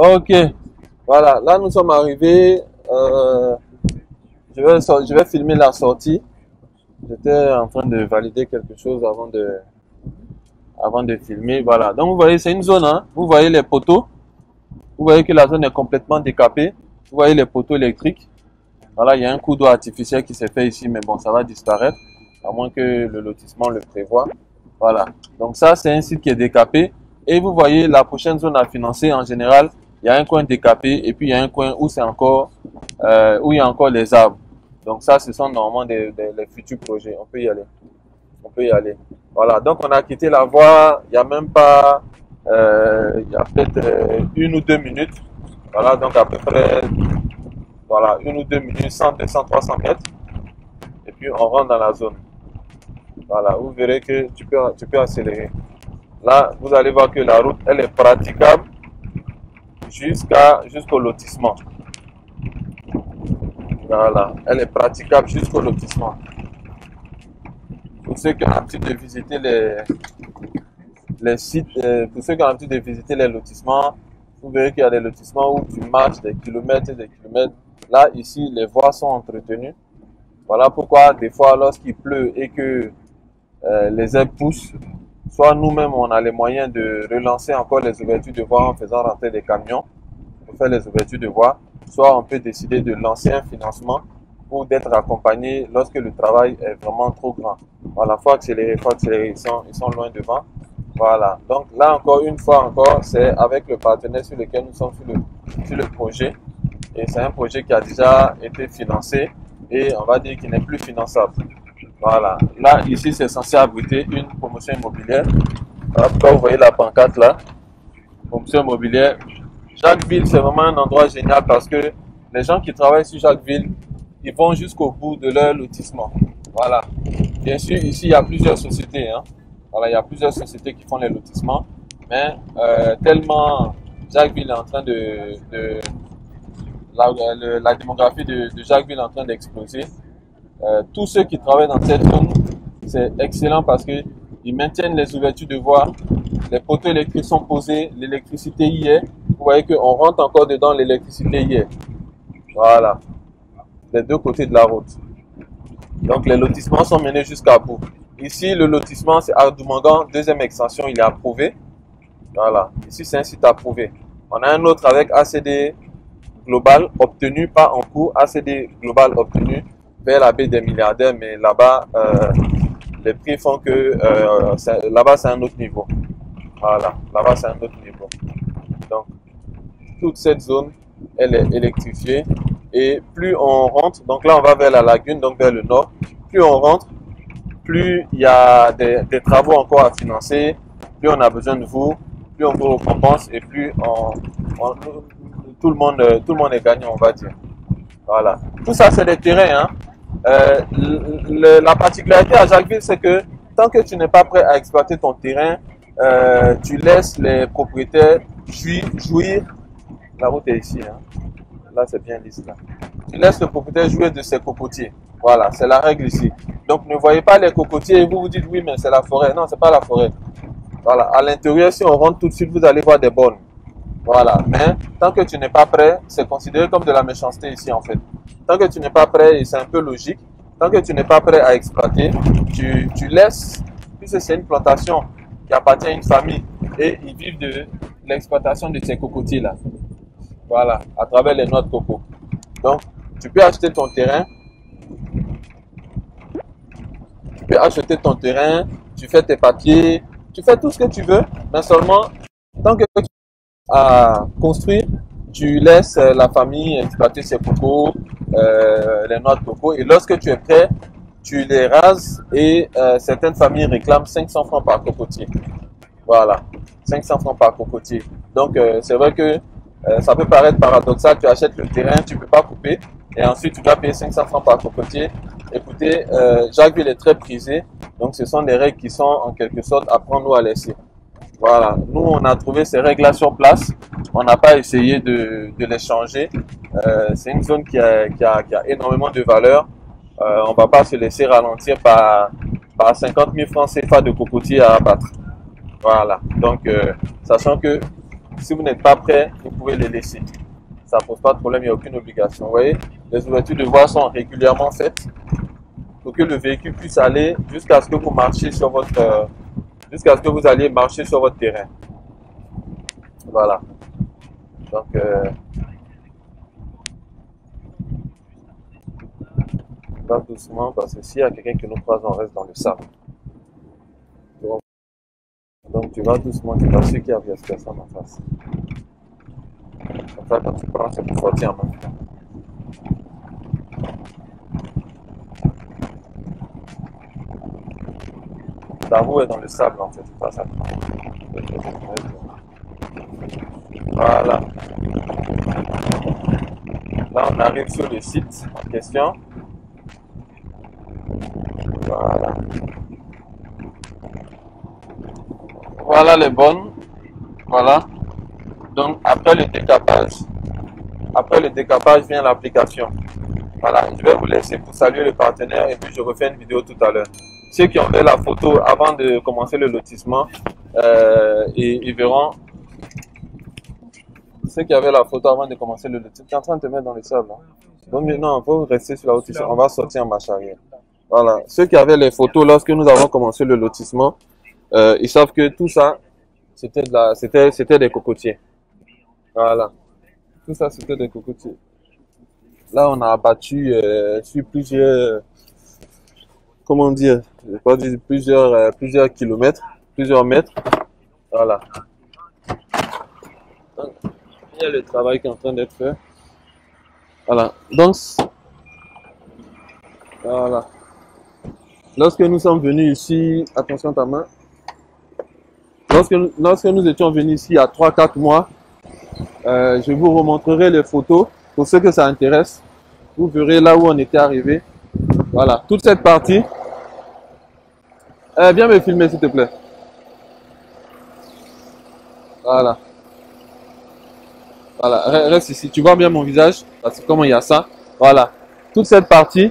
Ok, voilà, là nous sommes arrivés. Euh, je, vais, filmer la sortie. J'étais en train de valider quelque chose avant de, avant de filmer. Voilà, donc vous voyez, c'est une zone. Hein. Vous voyez les poteaux. Vous voyez que la zone est complètement décapée. Vous voyez les poteaux électriques. Voilà, il y a un coup d'eau artificiel qui s'est fait ici, mais bon, ça va disparaître, à moins que le lotissement le prévoit. Voilà, donc ça, c'est un site qui est décapé. Et vous voyez, la prochaine zone à financer, en général, il y a un coin décapé et puis il y a un coin où c'est encore, euh, où il y a encore les arbres. Donc ça, ce sont normalement des, des- les futurs projets. On peut y aller. On peut y aller. Voilà, donc on a quitté la voie, il n'y a même pas, euh, il y a peut-être euh, une ou deux minutes. Voilà, donc à peu près, voilà, une ou deux minutes, 100, 200, 300 mètres. Et puis on rentre dans la zone. Voilà, vous verrez que tu peux, tu peux accélérer. Là, vous allez voir que la route, elle est praticable jusqu'à, jusqu'au lotissement. Voilà, elle est praticable jusqu'au lotissement. Pour ceux qui ont l'habitude de visiter les, les sites, euh, pour ceux qui ont l'habitude de visiter les lotissements, vous verrez qu'il y a des lotissements où tu marches des kilomètres et des kilomètres. Là, ici, les voies sont entretenues. Voilà pourquoi, des fois, lorsqu'il pleut et que euh, les herbes poussent, soit nous-mêmes, on a les moyens de relancer encore les ouvertures de voies en faisant rentrer des camions pour faire les ouvertures de voies, soit on peut décider de lancer un financement ou d'être accompagné lorsque le travail est vraiment trop grand. Voilà, faut accélérer, faut accélérer, ils sont, ils sont loin devant. Voilà, donc là encore, une fois encore, c'est avec le partenaire sur lequel nous sommes sur le, sur le projet. Et c'est un projet qui a déjà été financé et on va dire qu'il n'est plus finançable. Voilà, là, ici, c'est censé abriter une promotion immobilière. Pourquoi vous voyez la pancarte là. Promotion immobilière. Jacquesville, c'est vraiment un endroit génial parce que les gens qui travaillent sur Jacquesville, ils vont jusqu'au bout de leur lotissement. Voilà. Bien sûr, ici, il y a plusieurs sociétés. Hein. Voilà, il y a plusieurs sociétés qui font les lotissements. Mais euh, tellement Jacquesville est en train de... de la démographie de, de Jacquesville est en train d'exploser. Euh, tous ceux qui travaillent dans cette zone, c'est excellent parce que ils maintiennent les ouvertures de voies, les poteaux électriques sont posés, l'électricité y est. Vous voyez qu'on rentre encore dedans, l'électricité y est. Voilà. Des deux côtés de la route. Donc les lotissements sont menés jusqu'à bout. Ici, le lotissement, c'est Ardoumangan, deuxième extension, il est approuvé. Voilà. Ici, c'est un site approuvé. On a un autre avec ACD global obtenu, pas en cours, ACD global obtenu vers la baie des milliardaires, mais là-bas, euh, les prix font que euh, là-bas, c'est un autre niveau. Voilà, là-bas, c'est un autre niveau. Donc, toute cette zone, elle est électrifiée. Et plus on rentre, donc là, on va vers la lagune, donc vers le nord. Plus on rentre, plus il y a des, travaux encore à financer, plus on a besoin de vous, plus on vous récompense et plus tout, le monde, tout le monde est gagnant, on va dire. Voilà. Tout ça, c'est des terrains. Hein. Euh, la particularité à Jacquesville, c'est que tant que tu n'es pas prêt à exploiter ton terrain, euh, tu laisses les propriétaires jouir. La route est ici. Hein. Là, c'est bien lisse. Tu laisses le propriétaire jouer de ses cocotiers. Voilà, c'est la règle ici. Donc, ne voyez pas les cocotiers et vous vous dites oui, mais c'est la forêt. Non, c'est pas la forêt. Voilà, à l'intérieur, si on rentre tout de suite, vous allez voir des bornes. Voilà, mais tant que tu n'es pas prêt, c'est considéré comme de la méchanceté ici en fait. Tant que tu n'es pas prêt, et c'est un peu logique, tant que tu n'es pas prêt à exploiter, tu, tu laisses, puisque c'est une plantation qui appartient à une famille et ils vivent de l'exploitation de ces cocotiers là. Voilà, à travers les noix de coco. Donc, tu peux acheter ton terrain, tu peux acheter ton terrain, tu fais tes papiers, tu fais tout ce que tu veux, mais seulement tant que à construire, tu laisses euh, la famille exploiter ses cocos, euh, les noix de coco, et lorsque tu es prêt, tu les rases et euh, certaines familles réclament 500 francs par cocotier. Voilà, 500 francs par cocotier. Donc euh, c'est vrai que euh, ça peut paraître paradoxal, tu achètes le terrain, tu peux pas couper, et ensuite tu dois payer 500 francs par cocotier. Écoutez, euh, Jacquesville est très prisé, donc ce sont des règles qui sont en quelque sorte à prendre ou à laisser. Voilà, nous on a trouvé ces règles-là sur place. On n'a pas essayé de, de les changer. Euh, c'est une zone qui a, qui, a, qui a énormément de valeur. Euh, on va pas se laisser ralentir par, par 50 000 francs CFA de cocotier à abattre. Voilà, donc euh, sachant que Si vous n'êtes pas prêt, vous pouvez les laisser. Ça pose pas de problème, il n'y a aucune obligation. Vous voyez, les ouvertures de voie sont régulièrement faites pour que le véhicule puisse aller jusqu'à ce que vous marchiez sur votre, euh, jusqu'à ce que vous alliez marcher sur votre terrain. Voilà. Donc, euh, va doucement parce que s'il y a quelqu'un qui nous croise, on reste dans le sable. Donc tu vas doucement, tu vas sûr qu'il y a personne en face. Comme ça, quand tu prends, c'est pour sortir en main. La roue est dans le sable en fait, pas ça. Voilà. Là, on arrive sur le site en question. Voilà. Voilà les bonnes. Voilà. Donc après le décapage, après le décapage vient l'application. Voilà, je vais vous laisser pour saluer le partenaire et puis je refais une vidéo tout à l'heure. Ceux qui ont fait la photo avant de commencer le lotissement, euh, ils, verront. Ceux qui avaient la photo avant de commencer le lotissement, tu es en train de te mettre dans le sable. Hein? Donc non, il faut rester sur la haute On va sortir en marche arrière. Voilà. Ceux qui avaient les photos lorsque nous avons commencé le lotissement, euh, ils savent que tout ça, c'était de des cocotiers. Voilà. Tout ça, c'était des cocotiers. Là, on a abattu euh, sur plusieurs, comment dire, pas dire plusieurs, euh, plusieurs kilomètres, plusieurs mètres. Voilà. Il y a le travail qui est en train d'être fait. Voilà. Donc, voilà. Lorsque nous sommes venus ici, attention ta main, lorsque, lorsque nous étions venus ici il y a 3-4 mois, euh, je vous remontrerai les photos pour ceux que ça intéresse. Vous verrez là où on était arrivé. Voilà, toute cette partie. Euh, viens me filmer s'il te plaît. Voilà. Voilà, reste ici. Tu vois bien mon visage? Comment il y a ça? Voilà. Toute cette partie,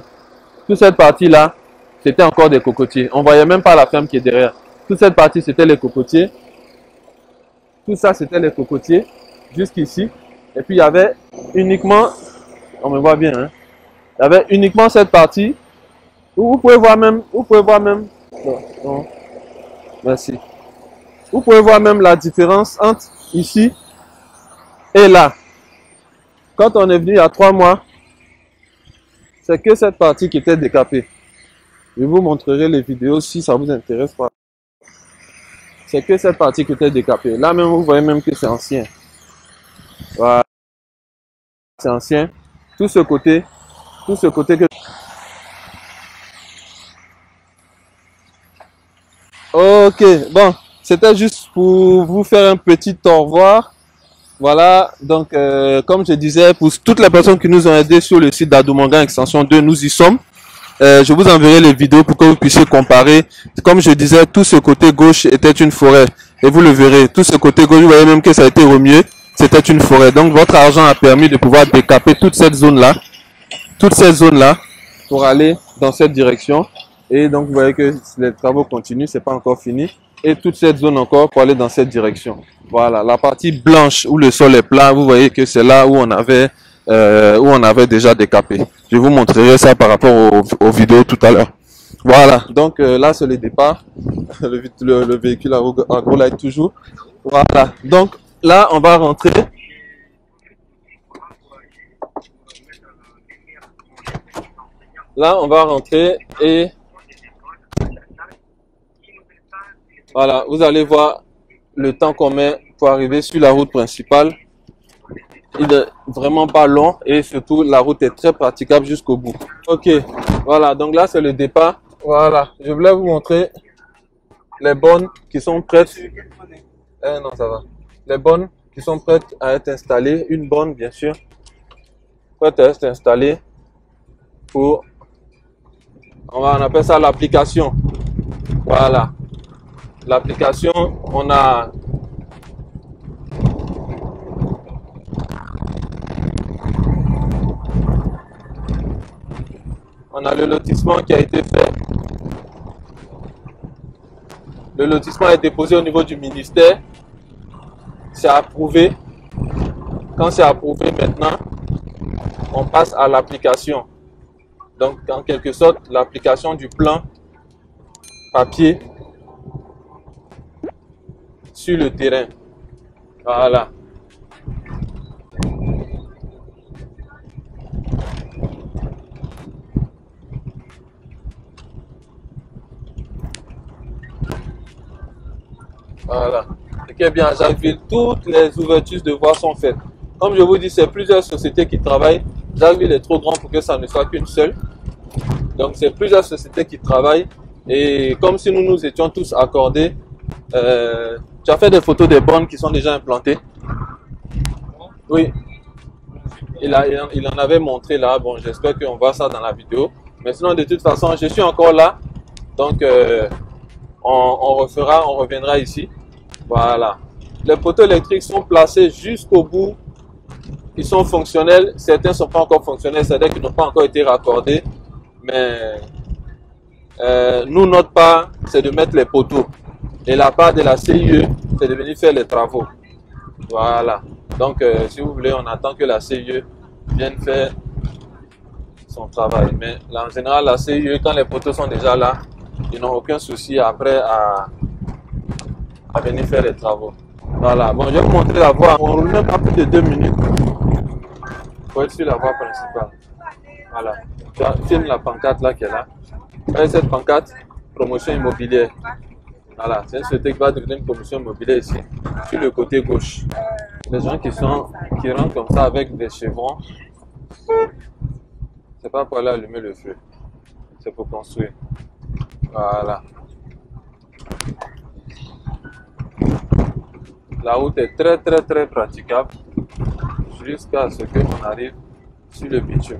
toute cette partie là, c'était encore des cocotiers. On voyait même pas la ferme qui est derrière. Toute cette partie, c'était les cocotiers. Tout ça, c'était les cocotiers, jusqu'ici. Et puis, il y avait uniquement, on me voit bien, hein, il y avait uniquement cette partie vous pouvez voir même, vous pouvez voir même, merci. Vous pouvez voir même la différence entre ici et là. Quand on est venu il y a trois mois, c'est que cette partie qui était décapée. Je vous montrerai les vidéos si ça vous intéresse pas. C'est que cette partie qui était décapée. Là même, vous voyez même que c'est ancien. Voilà. C'est ancien. Tout ce côté, tout ce côté que... Ok, bon, c'était juste pour vous faire un petit au revoir. Voilà, donc euh, comme je disais, pour toutes les personnes qui nous ont aidés sur le site d'Adoumangan Extension 2, nous y sommes. Euh, je vous enverrai les vidéos pour que vous puissiez comparer. Comme je disais, tout ce côté gauche était une forêt. Et vous le verrez, tout ce côté gauche, vous voyez même que ça a été remué, c'était une forêt. Donc votre argent a permis de pouvoir décaper toute cette zone-là, toute cette zone-là, pour aller dans cette direction. Et donc vous voyez que les travaux continuent, c'est pas encore fini. Et toute cette zone encore pour aller dans cette direction. Voilà, la partie blanche où le sol est plat, vous voyez que c'est là où on avait euh, où on avait déjà décapé. Je vous montrerai ça par rapport aux, vidéos tout à l'heure. Voilà, donc euh, là c'est le départ. le, véhicule à AgroLight toujours. Voilà, donc là on va rentrer. Là on va rentrer et voilà, vous allez voir le temps qu'on met pour arriver sur la route principale il est vraiment pas long et surtout la route est très praticable jusqu'au bout. Ok, voilà, donc là c'est le départ. Voilà, je voulais vous montrer les bonnes qui sont prêtes. Eh non, ça va. Les bonnes qui sont prêtes à être installées. Une bonne, bien sûr, prête à être installée pour, on appelle ça l'application. Voilà. L'application, on a on a le lotissement qui a été fait. Le lotissement est déposé au niveau du ministère. c'est approuvé, quand c'est approuvé maintenant, on passe à l'application. Donc, en quelque sorte, l'application du plan papier sur le terrain. Voilà. Voilà. Ce qui est bien à Jacquesville, toutes les ouvertures de voies sont faites. Comme je vous dis, c'est plusieurs sociétés qui travaillent. Jacquesville est trop grand pour que ça ne soit qu'une seule. Donc, c'est plusieurs sociétés qui travaillent. Et comme si nous nous étions tous accordés, euh, tu as fait des photos des bornes qui sont déjà implantées? Oui. Il, a, il en avait montré là. Bon, j'espère qu'on voit ça dans la vidéo. Mais sinon, de toute façon, je suis encore là. Donc, euh, on, refera, on reviendra ici. Voilà. Les poteaux électriques sont placés jusqu'au bout. Ils sont fonctionnels. Certains ne sont pas encore fonctionnels, c'est-à-dire qu'ils n'ont pas encore été raccordés. Mais euh, nous, notre part, c'est de mettre les poteaux. Et la part de la CIE, c'est de venir faire les travaux. Voilà. Donc, euh, si vous voulez, on attend que la CIE vienne faire son travail. Mais en général, la CIE, quand les poteaux sont déjà là, ils n'ont aucun souci après à, venir faire les travaux. Voilà, bon, je vais vous montrer la voie. On ne roule même pas plus de deux minutes pour être sur la voie principale. Voilà. Tu filmes la pancarte là qui est là. Cette pancarte, promotion immobilière. Voilà, c'est une société qui va devenir une promotion immobilière ici, sur le côté gauche. Les gens qui sont qui rentrent comme ça avec des chevrons, c'est pas pour aller allumer le feu, c'est pour construire. Voilà. La route est très très très praticable jusqu'à ce qu'on arrive sur le bitume.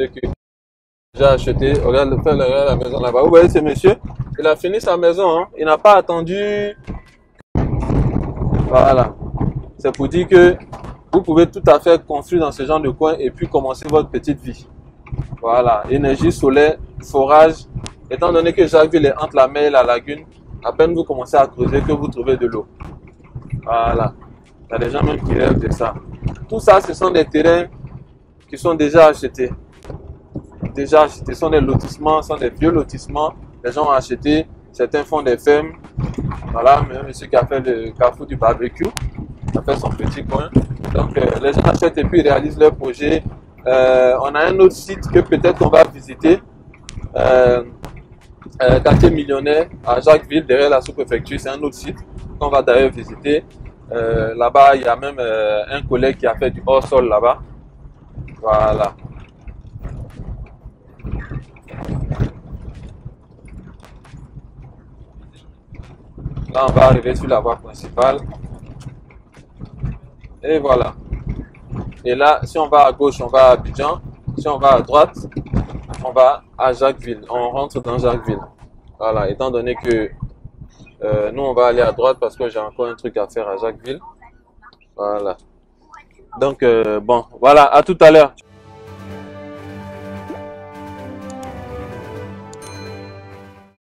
Ce que j'ai acheté, regarde, regarde la maison là-bas. Vous voyez ce monsieur? Il a fini sa maison, hein. il n'a pas attendu. Voilà. C'est pour dire que vous pouvez tout à fait construire dans ce genre de coin et puis commencer votre petite vie. Voilà, énergie solaire, forage. Étant donné que Jacquesville est entre la mer et la lagune, à peine vous commencez à creuser que vous trouvez de l'eau. Voilà. Il y a des gens même qui rêvent de ça. Tout ça, ce sont des terrains qui sont déjà achetés. Déjà achetés. Ce sont des lotissements, ce sont des vieux lotissements. Les gens ont acheté. Certains font des fermes. Voilà, même monsieur qui a fait le carrefour du barbecue, a fait son petit coin. Donc, euh, les gens achètent et puis réalisent leur projet. Euh, on a un autre site que peut-être on va visiter. Euh, quartier millionnaire à Jacquesville, derrière la sous-préfecture. C'est un autre site qu'on va d'ailleurs visiter. Là-bas, il y a même un collègue qui a fait du hors-sol là-bas. Voilà. Là, on va arriver sur la voie principale. Et voilà. Et là, si on va à gauche, on va à Abidjan. Si on va à droite, on va à Jacquesville. On rentre dans Jacquesville. Voilà, étant donné que euh, nous, on va aller à droite parce que j'ai encore un truc à faire à Jacquesville. Voilà. Donc, euh, bon, voilà, à tout à l'heure.